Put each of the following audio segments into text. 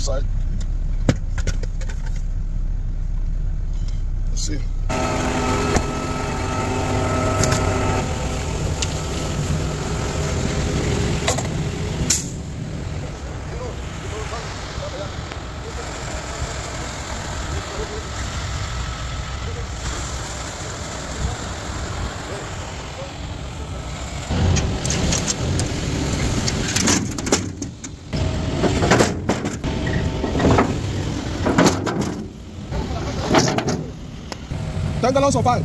site. Let's see. 10 gallons of oil.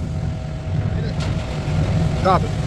Grab it.